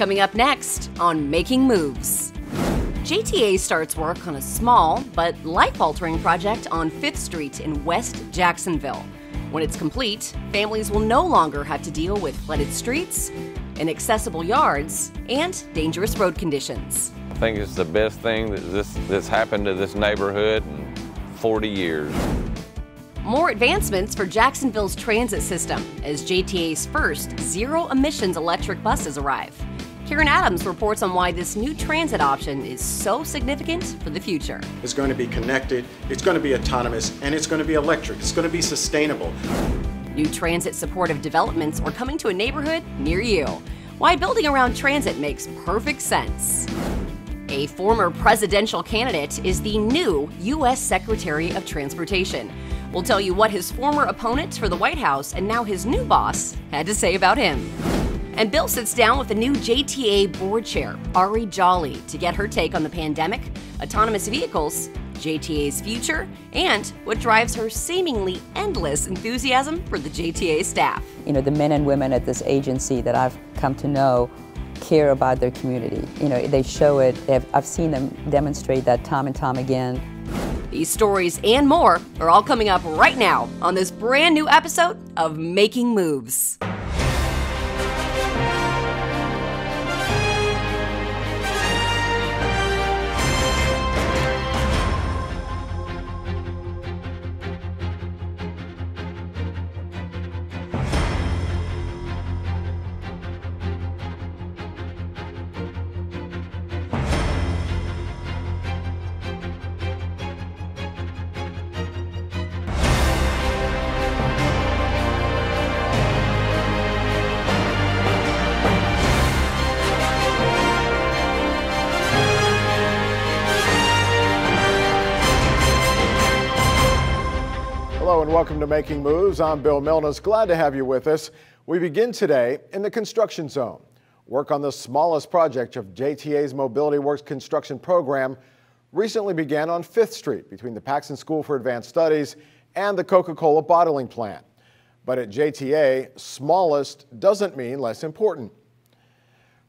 Coming up next on Making Moves. JTA starts work on a small but life altering project on 5th Street in West Jacksonville. When it's complete, families will no longer have to deal with flooded streets, inaccessible yards, and dangerous road conditions. I think it's the best thing that this, that's happened to this neighborhood in 40 years. More advancements for Jacksonville's transit system as JTA's first zero emissions electric buses arrive. Karen Adams reports on why this new transit option is so significant for the future. It's going to be connected, it's going to be autonomous, and it's going to be electric. It's going to be sustainable. New transit supportive developments are coming to a neighborhood near you. Why building around transit makes perfect sense. A former presidential candidate is the new U.S. Secretary of Transportation. We'll tell you what his former opponent for the White House and now his new boss had to say about him. And Bill sits down with the new JTA board chair, Ari Jolly, to get her take on the pandemic, autonomous vehicles, JTA's future, and what drives her seemingly endless enthusiasm for the JTA staff. You know, the men and women at this agency that I've come to know care about their community. You know, they show it. I've seen them demonstrate that time and time again. These stories and more are all coming up right now on this brand new episode of Making Moves. Welcome to Making Moves. I'm Bill Milnes. Glad to have you with us. We begin today in the construction zone. Work on the smallest project of JTA's Mobility Works construction program recently began on 5th Street between the Paxson School for Advanced Studies and the Coca-Cola bottling plant. But at JTA, smallest doesn't mean less important.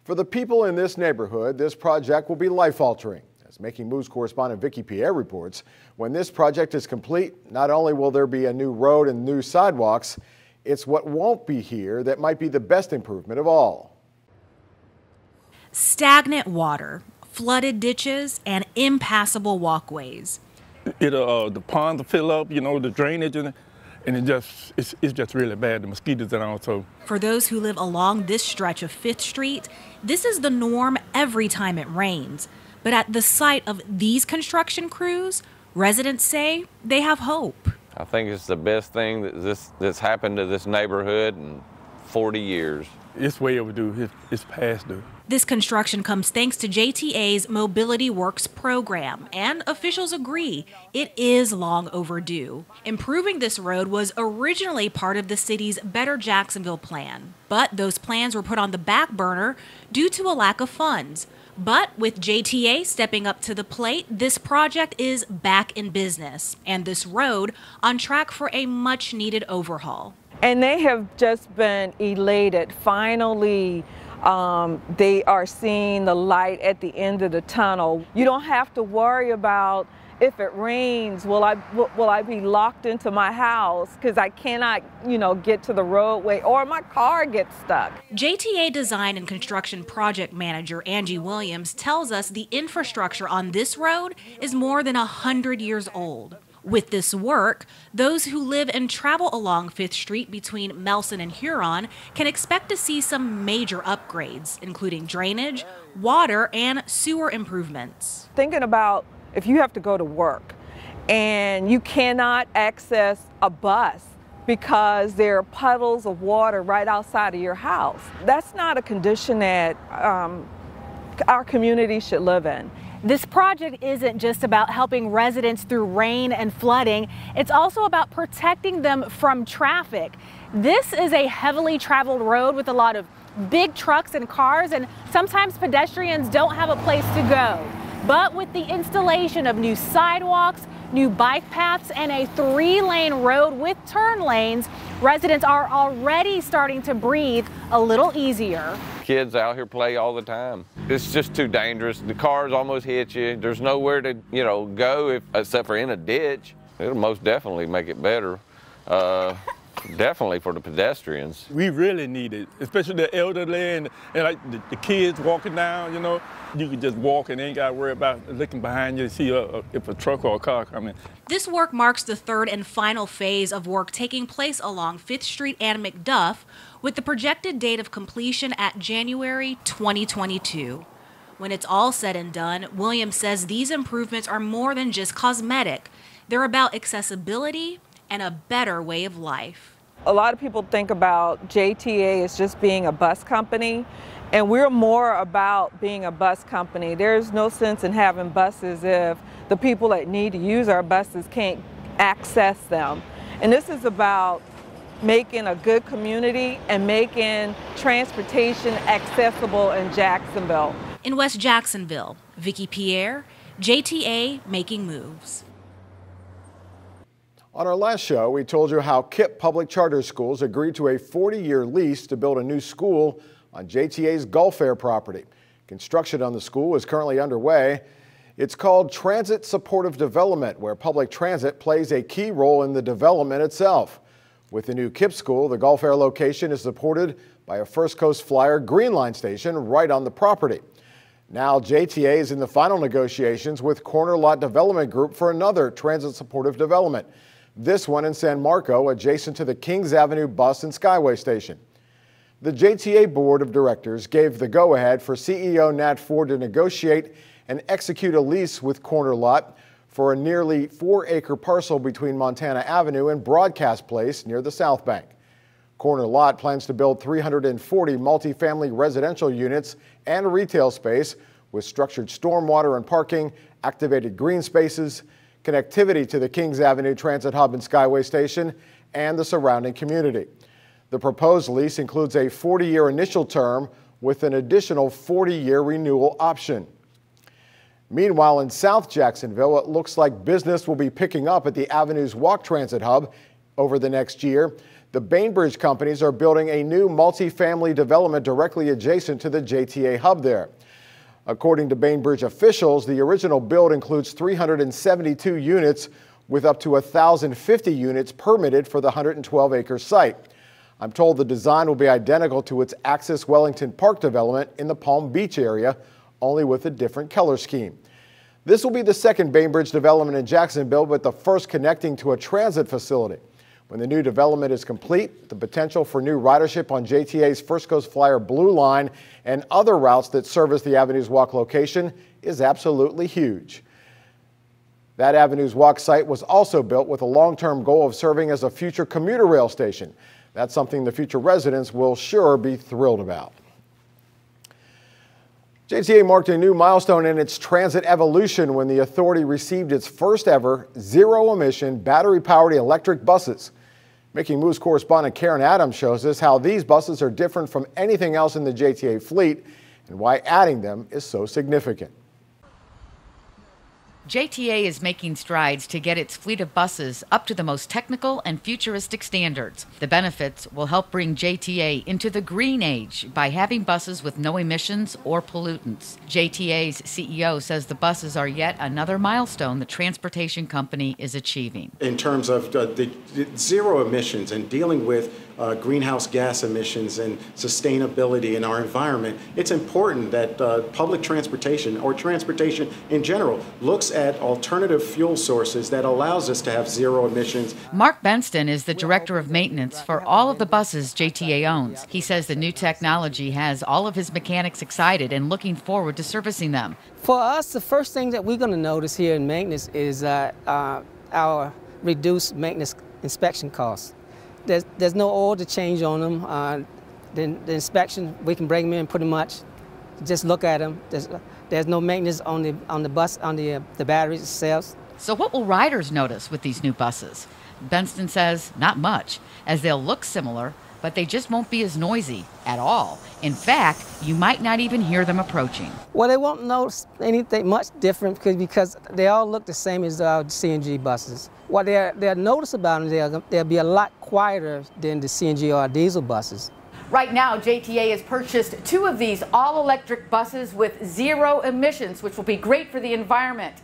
For the people in this neighborhood, this project will be life-altering. As Making Moves correspondent Vicki Pierre reports, when this project is complete, not only will there be a new road and new sidewalks, it's what won't be here that might be the best improvement of all. Stagnant water, flooded ditches, and impassable walkways. It, uh, the ponds will fill up, you know, the drainage and and it just it's, it's just really bad the mosquitoes and also for those who live along this stretch of fifth street this is the norm every time it rains but at the sight of these construction crews, residents say they have hope. I think it's the best thing that this, that's happened to this neighborhood in 40 years. It's way overdue. It's, it's past due. This construction comes thanks to JTA's Mobility Works program, and officials agree it is long overdue. Improving this road was originally part of the city's Better Jacksonville plan, but those plans were put on the back burner due to a lack of funds. But with JTA stepping up to the plate, this project is back in business and this road on track for a much needed overhaul. And they have just been elated. Finally, um, they are seeing the light at the end of the tunnel. You don't have to worry about if it rains, will I will I be locked into my house because I cannot, you know, get to the roadway or my car gets stuck. JTA Design and Construction Project Manager Angie Williams tells us the infrastructure on this road is more than 100 years old. With this work, those who live and travel along 5th Street between Melson and Huron can expect to see some major upgrades, including drainage, water, and sewer improvements. Thinking about if you have to go to work and you cannot access a bus because there are puddles of water right outside of your house, that's not a condition that um, our community should live in. This project isn't just about helping residents through rain and flooding, it's also about protecting them from traffic. This is a heavily traveled road with a lot of big trucks and cars, and sometimes pedestrians don't have a place to go. But with the installation of new sidewalks, new bike paths, and a three lane road with turn lanes, residents are already starting to breathe a little easier. kids out here play all the time. It's just too dangerous. The cars almost hit you. There's nowhere to, you know, go if, except for in a ditch. It'll most definitely make it better. Uh, definitely for the pedestrians. We really need it, especially the elderly and, and like the, the, kids walking down, you know. You can just walk and ain't got to worry about looking behind you to see a, a, if a truck or a car coming. This work marks the third and final phase of work taking place along 5th Street and McDuff, with the projected date of completion at January 2022. When it's all said and done, Williams says these improvements are more than just cosmetic. They're about accessibility and a better way of life. A lot of people think about JTA as just being a bus company, and we're more about being a bus company. There's no sense in having buses if the people that need to use our buses can't access them. And this is about making a good community and making transportation accessible in Jacksonville. In West Jacksonville, Vicki Pierre, JTA Making Moves. On our last show, we told you how KIPP Public Charter Schools agreed to a 40-year lease to build a new school on JTA's Golfair property. Construction on the school is currently underway. It's called Transit Supportive Development, where public transit plays a key role in the development itself. With the new KIPP school, the Golfair location is supported by a First Coast Flyer Green Line station right on the property. Now JTA is in the final negotiations with Corner Lot Development Group for another transit supportive development this one in San Marco, adjacent to the Kings Avenue Bus and Skyway Station. The JTA Board of Directors gave the go-ahead for CEO Nat Ford to negotiate and execute a lease with Corner Lot for a nearly four-acre parcel between Montana Avenue and Broadcast Place near the South Bank. Corner Lot plans to build 340 multifamily residential units and retail space with structured stormwater and parking, activated green spaces, connectivity to the Kings Avenue Transit Hub and Skyway Station, and the surrounding community. The proposed lease includes a 40-year initial term with an additional 40-year renewal option. Meanwhile, in South Jacksonville, it looks like business will be picking up at the Avenues Walk Transit Hub over the next year. The Bainbridge companies are building a new multi-family development directly adjacent to the JTA hub there. According to Bainbridge officials, the original build includes 372 units with up to 1,050 units permitted for the 112 acre site. I'm told the design will be identical to its Axis Wellington Park development in the Palm Beach area, only with a different color scheme. This will be the second Bainbridge development in Jacksonville, but the first connecting to a transit facility. When the new development is complete, the potential for new ridership on JTA's First Coast Flyer Blue Line and other routes that service the Avenues Walk location is absolutely huge. That Avenues Walk site was also built with a long-term goal of serving as a future commuter rail station. That's something the future residents will sure be thrilled about. JTA marked a new milestone in its transit evolution when the authority received its first ever zero emission battery powered electric buses. Making Moves correspondent Karen Adams shows us how these buses are different from anything else in the JTA fleet and why adding them is so significant. JTA is making strides to get its fleet of buses up to the most technical and futuristic standards. The benefits will help bring JTA into the green age by having buses with no emissions or pollutants. JTA's CEO says the buses are yet another milestone the transportation company is achieving. In terms of uh, the, the zero emissions and dealing with uh, greenhouse gas emissions and sustainability in our environment, it's important that uh, public transportation or transportation in general looks at alternative fuel sources that allows us to have zero emissions. Mark Benston is the director of maintenance for all of the buses JTA owns. He says the new technology has all of his mechanics excited and looking forward to servicing them. For us, the first thing that we're going to notice here in maintenance is uh, uh, our reduced maintenance inspection costs there's, there's no oil to change on them. Uh, the, the, inspection, we can bring them in pretty much, just look at them. There's, there's no maintenance on the, on the bus, on the, uh, the batteries itself. So what will riders notice with these new buses? Benston says not much, as they'll look similar, but they just won't be as noisy at all. In fact, you might not even hear them approaching. Well, they won't notice anything much different because, because they all look the same as uh, our CNG buses. What they'll, they'll notice about them, they'll, they'll be a lot quieter than the CNG or diesel buses. Right now, JTA has purchased two of these all electric buses with zero emissions, which will be great for the environment.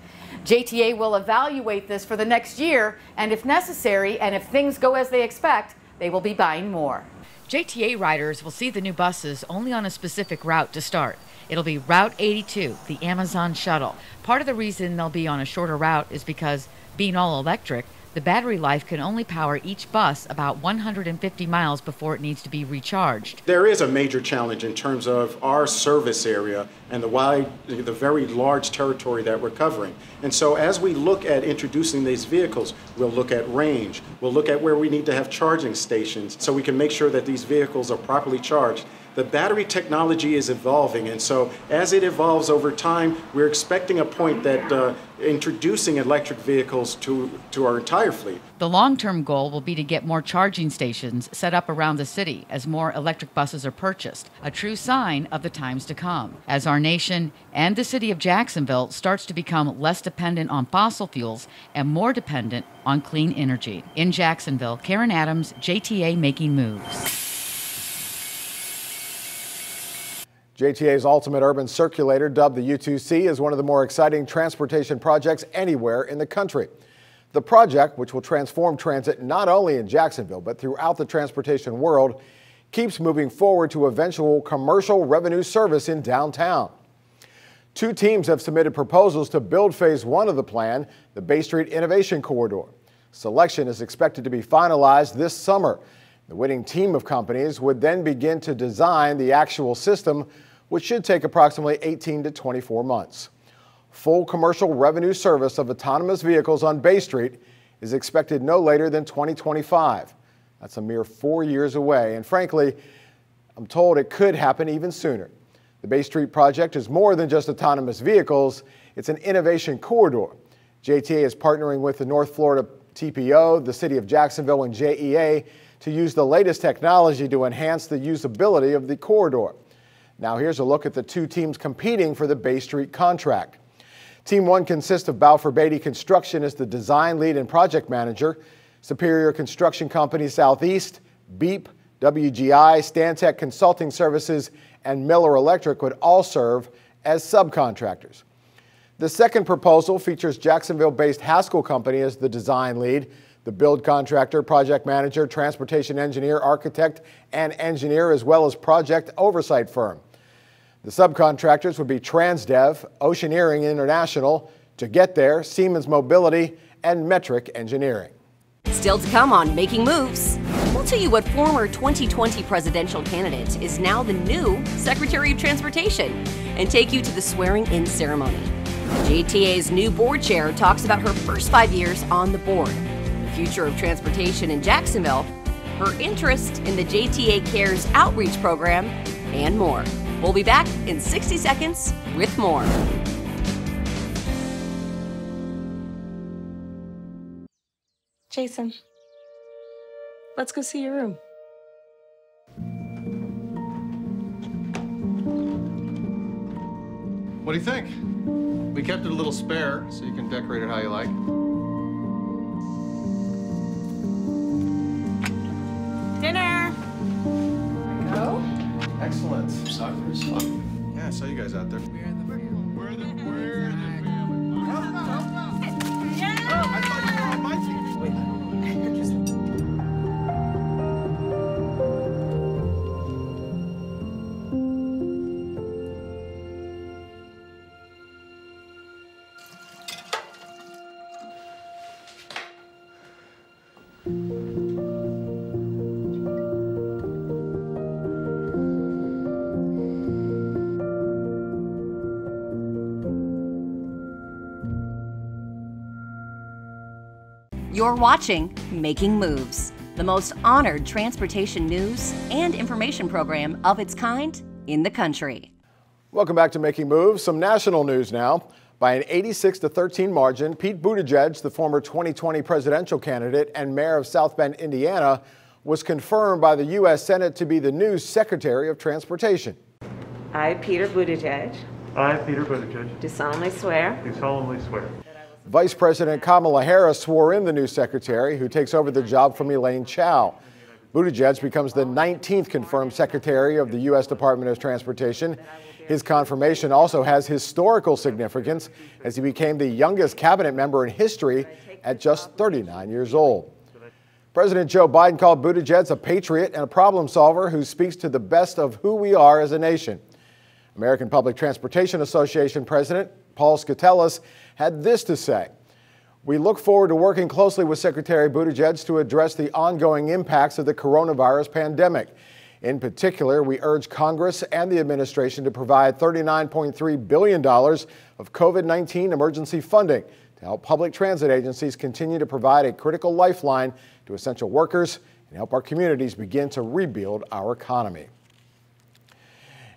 JTA will evaluate this for the next year, and if necessary, and if things go as they expect, they will be buying more. JTA riders will see the new buses only on a specific route to start. It'll be Route 82, the Amazon shuttle. Part of the reason they'll be on a shorter route is because, being all electric, the battery life can only power each bus about 150 miles before it needs to be recharged. There is a major challenge in terms of our service area and the wide, the very large territory that we're covering. And so as we look at introducing these vehicles, we'll look at range, we'll look at where we need to have charging stations so we can make sure that these vehicles are properly charged the battery technology is evolving, and so as it evolves over time, we're expecting a point that uh, introducing electric vehicles to, to our entire fleet. The long term goal will be to get more charging stations set up around the city as more electric buses are purchased, a true sign of the times to come. As our nation and the city of Jacksonville starts to become less dependent on fossil fuels and more dependent on clean energy. In Jacksonville, Karen Adams, JTA Making Moves. JTA's Ultimate Urban Circulator, dubbed the U2C, is one of the more exciting transportation projects anywhere in the country. The project, which will transform transit not only in Jacksonville but throughout the transportation world, keeps moving forward to eventual commercial revenue service in downtown. Two teams have submitted proposals to build phase one of the plan, the Bay Street Innovation Corridor. Selection is expected to be finalized this summer. The winning team of companies would then begin to design the actual system which should take approximately 18 to 24 months. Full commercial revenue service of autonomous vehicles on Bay Street is expected no later than 2025. That's a mere four years away, and frankly, I'm told it could happen even sooner. The Bay Street project is more than just autonomous vehicles, it's an innovation corridor. JTA is partnering with the North Florida TPO, the City of Jacksonville, and JEA to use the latest technology to enhance the usability of the corridor. Now here's a look at the two teams competing for the Bay Street contract. Team one consists of Balfour Beatty Construction as the design lead and project manager, Superior Construction Company Southeast, BEEP, WGI, Stantec Consulting Services, and Miller Electric would all serve as subcontractors. The second proposal features Jacksonville-based Haskell Company as the design lead, the build contractor, project manager, transportation engineer, architect, and engineer, as well as project oversight firm. The subcontractors would be Transdev, Oceaneering International, 2getthere, Siemens Mobility, and Metric Engineering. Still to come on Making Moves. We'll tell you what former 2020 presidential candidate is now the new Secretary of Transportation and take you to the swearing in ceremony. JTA's new board chair talks about her first five years on the board, future of transportation in Jacksonville, her interest in the JTA Cares outreach program, and more. We'll be back in 60 seconds with more. Jason, let's go see your room. What do you think? We kept it a little spare, so you can decorate it how you like. Dinner! Go. Excellent. Yeah, I saw you guys out there. You're watching Making Moves, the most honored transportation news and information program of its kind in the country. Welcome back to Making Moves. Some national news now. By an 86 to 13 margin, Pete Buttigieg, the former 2020 presidential candidate and mayor of South Bend, Indiana, was confirmed by the U.S. Senate to be the new Secretary of Transportation. I, Peter Buttigieg, I, Peter Buttigieg, do solemnly swear do solemnly swear Vice President Kamala Harris swore in the new secretary, who takes over the job from Elaine Chao. Buttigieg becomes the 19th confirmed Secretary of the U.S. Department of Transportation. His confirmation also has historical significance as he became the youngest cabinet member in history at just 39 years old. President Joe Biden called Buttigieg a patriot and a problem solver who speaks to the best of who we are as a nation. American Public Transportation Association President Paul Skoutelas had this to say. We look forward to working closely with Secretary Buttigieg to address the ongoing impacts of the coronavirus pandemic. In particular, we urge Congress and the administration to provide $39.3 billion of COVID 19 emergency funding to help public transit agencies continue to provide a critical lifeline to essential workers and help our communities begin to rebuild our economy.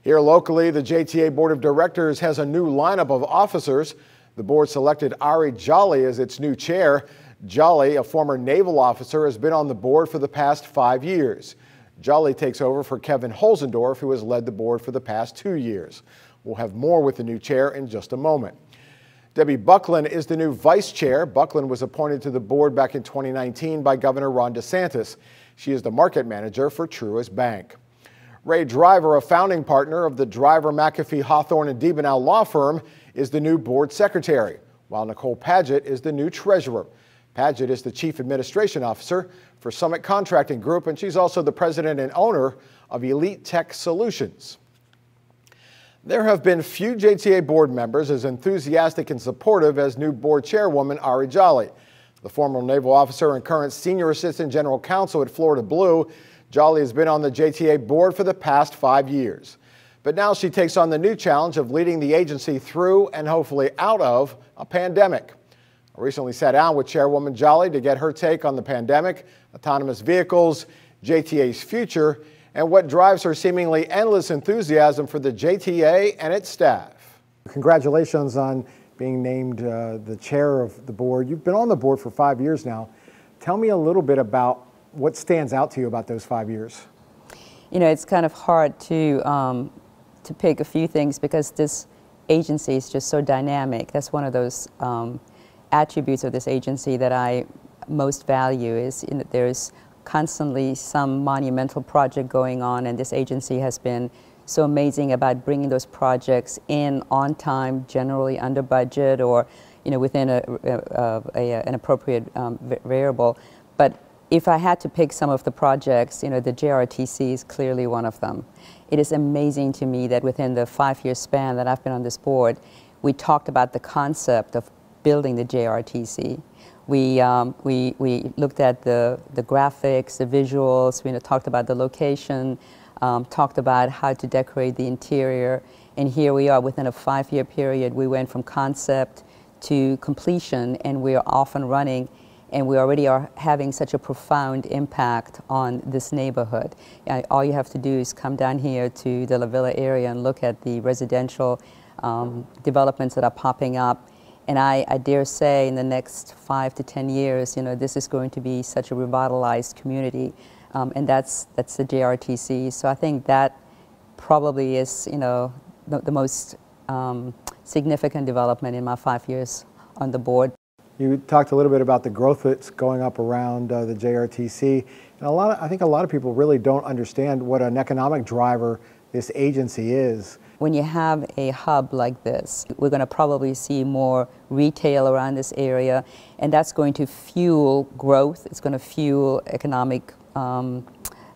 Here locally, the JTA Board of Directors has a new lineup of officers. The board selected Ari Jolly as its new chair. Jolly, a former naval officer, has been on the board for the past five years. Jolly takes over for Kevin Holzendorf, who has led the board for the past two years. We'll have more with the new chair in just a moment. Debbie Buckland is the new vice chair. Buckland was appointed to the board back in 2019 by Governor Ron DeSantis. She is the market manager for Truist Bank. Ray Driver, a founding partner of the Driver McAfee Hawthorne and Diebenow law firm, is the new board secretary, while Nicole Paget is the new treasurer. Paget is the chief administration officer for Summit Contracting Group, and she's also the president and owner of Elite Tech Solutions. There have been few JTA board members as enthusiastic and supportive as new board chairwoman Ari Jolly. The former naval officer and current senior assistant general counsel at Florida Blue Jolly has been on the JTA board for the past five years. But now she takes on the new challenge of leading the agency through and hopefully out of a pandemic. I recently sat down with Chairwoman Jolly to get her take on the pandemic, autonomous vehicles, JTA's future, and what drives her seemingly endless enthusiasm for the JTA and its staff. Congratulations on being named uh, the chair of the board. You've been on the board for five years now. Tell me a little bit about what stands out to you about those five years? You know, it's kind of hard to um, to pick a few things because this agency is just so dynamic. That's one of those um, attributes of this agency that I most value is in that there's constantly some monumental project going on, and this agency has been so amazing about bringing those projects in on time, generally under budget or you know within a, a, a an appropriate um, variable. If I had to pick some of the projects, you know, the JRTC is clearly one of them. It is amazing to me that within the five-year span that I've been on this board, we talked about the concept of building the JRTC. We, um, we, we looked at the, the graphics, the visuals, we you know, talked about the location, um, talked about how to decorate the interior, and here we are within a five-year period. We went from concept to completion, and we are off and running and we already are having such a profound impact on this neighborhood. all you have to do is come down here to the La Villa area and look at the residential um, developments that are popping up. And I, I, dare say in the next five to 10 years, you know, this is going to be such a revitalized community. Um, and that's, that's the JRTC. So I think that probably is, you know, the, the most um, significant development in my five years on the board. You talked a little bit about the growth that's going up around uh, the JRTC. And a lot of, I think a lot of people really don't understand what an economic driver this agency is. When you have a hub like this, we're going to probably see more retail around this area, and that's going to fuel growth. It's going to fuel economic um,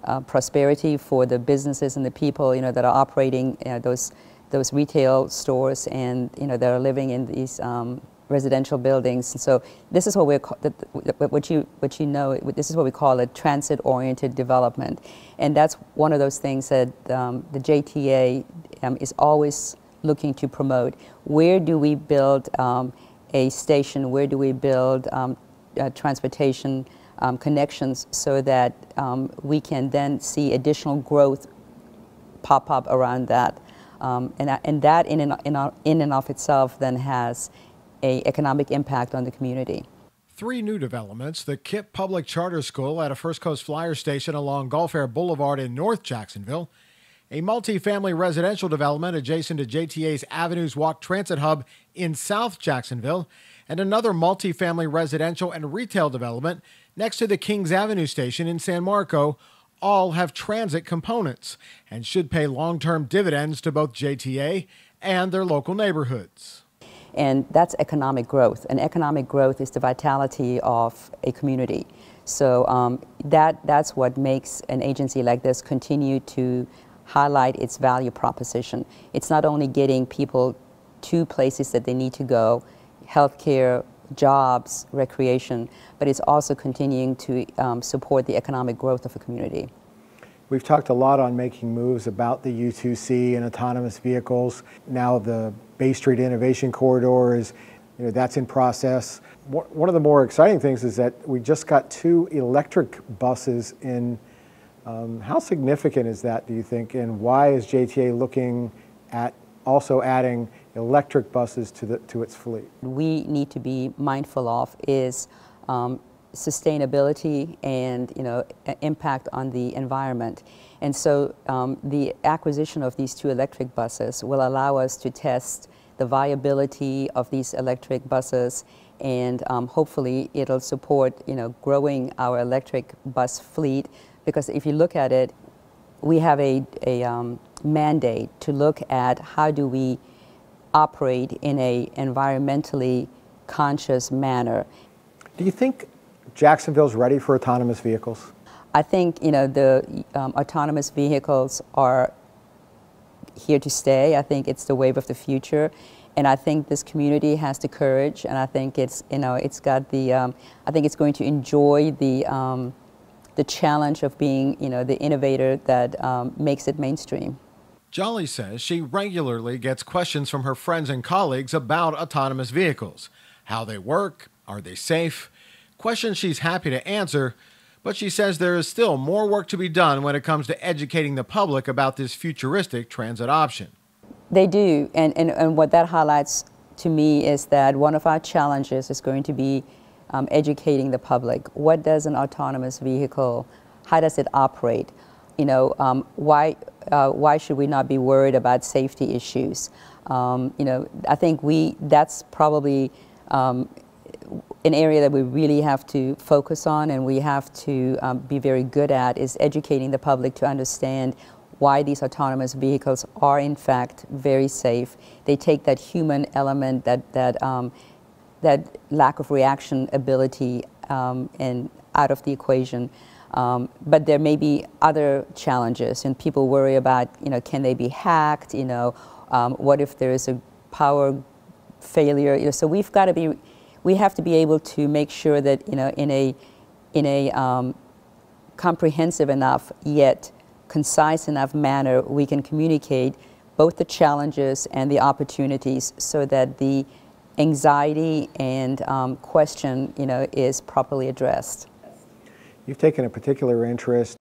uh, prosperity for the businesses and the people, you know, that are operating you know, those those retail stores and you know that are living in these um, residential buildings. And so this is what we're what you what you know. This is what we call a transit-oriented development, and that's one of those things that um, the JTA um, is always looking to promote. Where do we build um, a station? Where do we build um, uh, transportation um, connections so that um, we can then see additional growth pop up around that? And, and, that in and, in, in and of itself then has a economic impact on the community. Three new developments the KIPP Public Charter School at a First Coast Flyer station along Golfair Boulevard in North Jacksonville, a multi-family residential development adjacent to JTA's Avenues Walk Transit Hub in South Jacksonville, and another multi-family residential and retail development next to the Kings Avenue station in San Marco, all have transit components and should pay long term dividends to both JTA and their local neighborhoods. And that's economic growth. And economic growth is the vitality of a community. So um, that, that's what makes an agency like this continue to highlight its value proposition. It's not only getting people to places that they need to go, healthcare, jobs, recreation, but it's also continuing to um, support the economic growth of a community. We've talked a lot on making moves about the U2C and autonomous vehicles. Now the Bay Street Innovation Corridor is, you know, that's in process. One of the more exciting things is that we just got two electric buses in. Um, how significant is that, do you think, and why is JTA looking at also adding electric buses to, the, to its fleet? We need to be mindful of is um, sustainability and you know impact on the environment. And so um, the acquisition of these two electric buses will allow us to test the viability of these electric buses and um, hopefully it'll support you know growing our electric bus fleet because if you look at it we have a, a um, mandate to look at how do we operate in a environmentally conscious manner. Do you think Jacksonville's ready for autonomous vehicles? I think you know the um, autonomous vehicles are here to stay. I think it's the wave of the future, and I think this community has the courage, and I think it's you know it's got the um, I think it's going to enjoy the um, the challenge of being you know the innovator that um, makes it mainstream. Jolly says she regularly gets questions from her friends and colleagues about autonomous vehicles how they work, are they safe? Questions she's happy to answer, but she says there is still more work to be done when it comes to educating the public about this futuristic transit option. They do, and, and, and what that highlights to me is that one of our challenges is going to be um, educating the public. What does an autonomous vehicle, how does it operate? You know, um, why, uh, why should we not be worried about safety issues? Um, you know, I think we, that's probably um, an area that we really have to focus on and we have to um, be very good at is educating the public to understand why these autonomous vehicles are in fact very safe. They take that human element, that, that, um, that lack of reaction ability um, and out of the equation. Um, but there may be other challenges, and people worry about, you know, can they be hacked? You know, um, what if there is a power failure? You know, so we've got to be, we have to be able to make sure that, you know, in a, in a um, comprehensive enough yet concise enough manner, we can communicate both the challenges and the opportunities so that the anxiety and um, question, you know, is properly addressed. You've taken a particular interest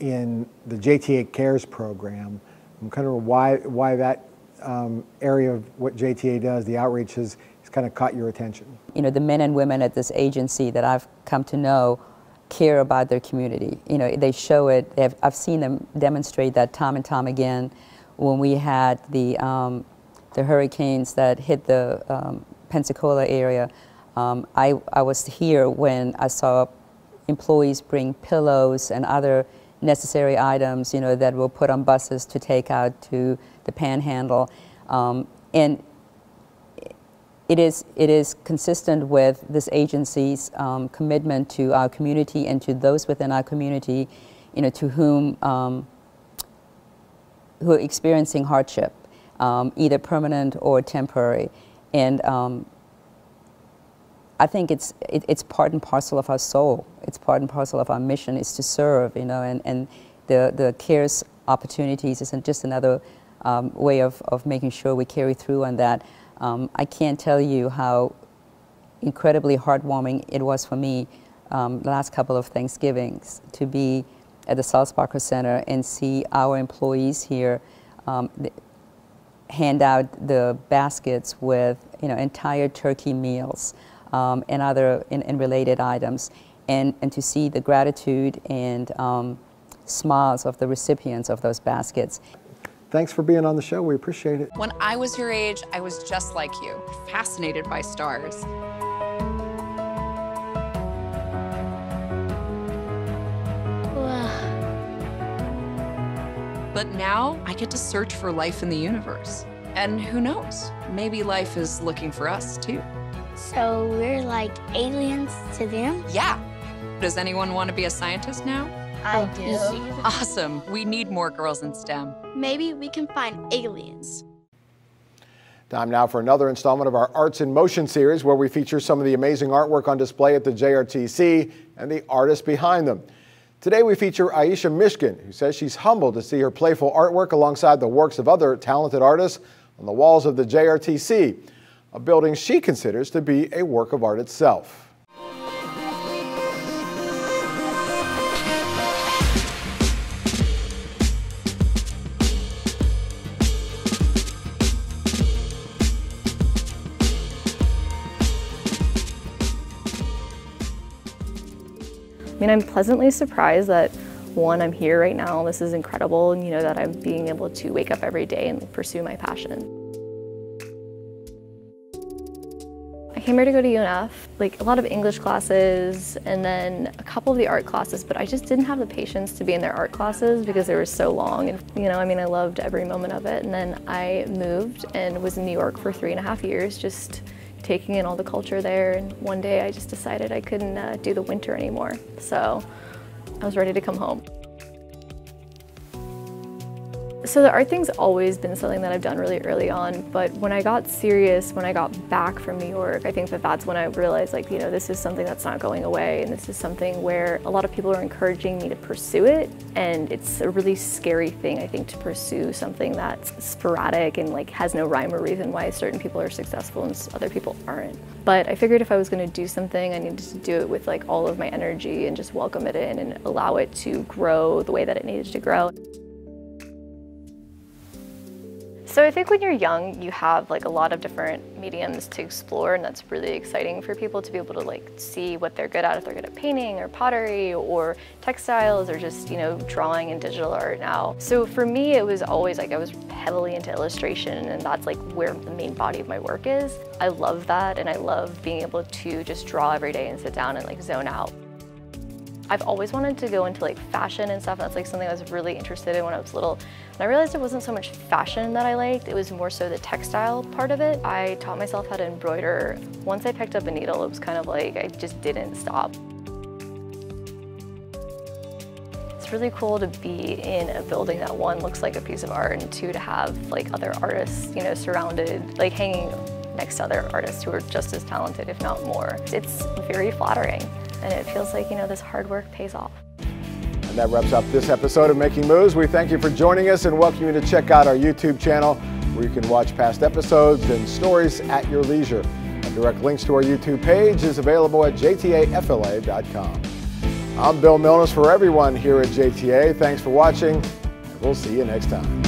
in the JTA Cares program. I'm kind of why why that um, area of what JTA does, the outreach, has kind of caught your attention. You know, the men and women at this agency that I've come to know care about their community. You know, they show it. Have, I've seen them demonstrate that time and time again. When we had the um, the hurricanes that hit the um, Pensacola area, um, I I was here when I saw employees bring pillows and other necessary items, you know, that were put on buses to take out to the panhandle. Um, and it is, it is consistent with this agency's um, commitment to our community and to those within our community, you know, to whom, um, who are experiencing hardship, um, either permanent or temporary. And um, I think it's it, it's part and parcel of our soul. It's part and parcel of our mission is to serve, you know, and, and the, the CARES opportunities isn't just another um, way of, of making sure we carry through on that. Um, I can't tell you how incredibly heartwarming it was for me um, the last couple of Thanksgivings to be at the South Barker Center and see our employees here um, hand out the baskets with you know entire turkey meals um, and other and, and, related items, and, and to see the gratitude and um, smiles of the recipients of those baskets. Thanks for being on the show. We appreciate it. When I was your age, I was just like you, fascinated by stars. But now I get to search for life in the universe. And who knows? Maybe life is looking for us too. So we're like aliens to them? Yeah. Does anyone want to be a scientist now? I oh, do. Awesome. We need more girls in STEM. Maybe we can find aliens. Time now for another installment of our Arts in Motion series where we feature some of the amazing artwork on display at the JRTC and the artists behind them. Today we feature Aysha Miskin, who says she's humbled to see her playful artwork alongside the works of other talented artists on the walls of the JRTC, a building she considers to be a work of art itself. Mean, I'm pleasantly surprised that one, I'm here right now, this is incredible, and you know that I'm being able to wake up every day and pursue my passion. I came here to go to UNF, like a lot of English classes and then a couple of the art classes, but I just didn't have the patience to be in their art classes because they were so long. And you know, I mean, I loved every moment of it. And then I moved and was in New York for three and a half years, just taking in all the culture there. And one day I just decided I couldn't uh, do the winter anymore. So I was ready to come home. So the art thing's always been something that I've done really early on, but when I got serious, when I got back from New York, I think that that's when I realized like, you know, this is something that's not going away and this is something where a lot of people are encouraging me to pursue it and it's a really scary thing, I think, to pursue something that's sporadic and like has no rhyme or reason why certain people are successful and other people aren't. But I figured if I was going to do something, I needed to do it with like all of my energy and just welcome it in and allow it to grow the way that it needed to grow. So I think when you're young, you have like a lot of different mediums to explore and that's really exciting for people to be able to like see what they're good at, if they're good at painting or pottery or textiles or just, you know, drawing and digital art now. So for me, it was always like I was heavily into illustration and that's like where the main body of my work is. I love that and I love being able to just draw every day and sit down and like zone out. I've always wanted to go into like fashion and stuff. And that's like something I was really interested in when I was little. And I realized it wasn't so much fashion that I liked, it was more so the textile part of it. I taught myself how to embroider. Once I picked up a needle, it was kind of like I just didn't stop. It's really cool to be in a building that one looks like a piece of art and two to have like other artists, you know, surrounded, like hanging next to other artists who are just as talented, if not more. It's very flattering and it feels like, you know, this hard work pays off. And that wraps up this episode of Making Moves. We thank you for joining us and welcome you to check out our YouTube channel where you can watch past episodes and stories at your leisure. And direct links to our YouTube page is available at jtafla.com. I'm Bill Milnes for everyone here at JTA. Thanks for watching, and we'll see you next time.